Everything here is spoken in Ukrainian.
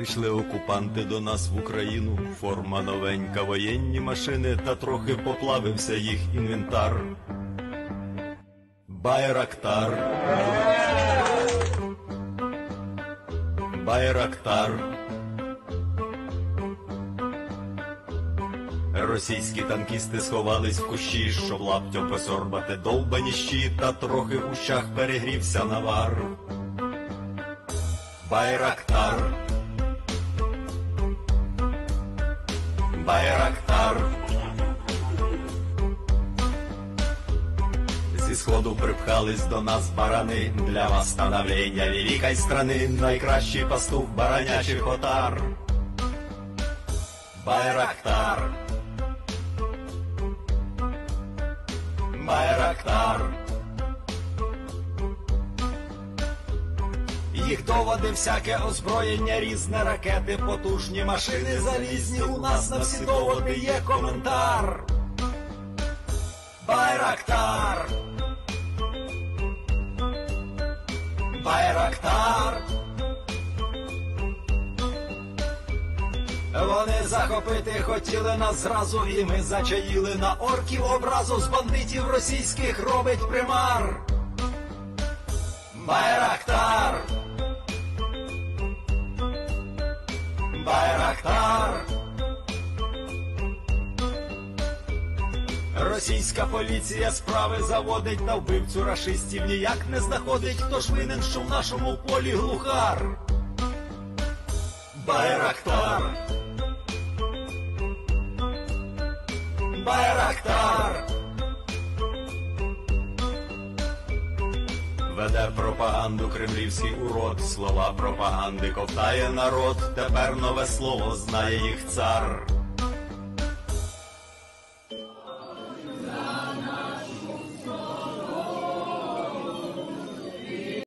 Прийшли окупанти до нас в Україну, форма новенька, воєнні машини, та трохи поплавився їх інвентар. Байрактар. Байрактар. Російські танкісти сховались в кущі, щоб лаптем посорбати довбані щі, та трохи в ущах перегрівся навар. Байрактар. Байрактар. Зі сходу припхались до нас барани для восстановлення великої страни, найкращий пастух баранячих отар. Байрактар. Байрактар. Їх доводи, всяке озброєння, різне ракети, потужні машини залізні. У нас на всі доводи є коментар. Байрактар. Байрактар. Вони захопити хотіли нас зразу, і ми зачаїли на орків образу з бандитів російських робить примар. Байрактар. Російська поліція справи заводить на вбивцю рашистів ніяк не знаходить, хто ж винен, що в нашому полі глухар. Байрактар. Байрактар. Веде пропаганду кремлівський урод, слова пропаганди ковтає народ, тепер нове слово знає їх цар.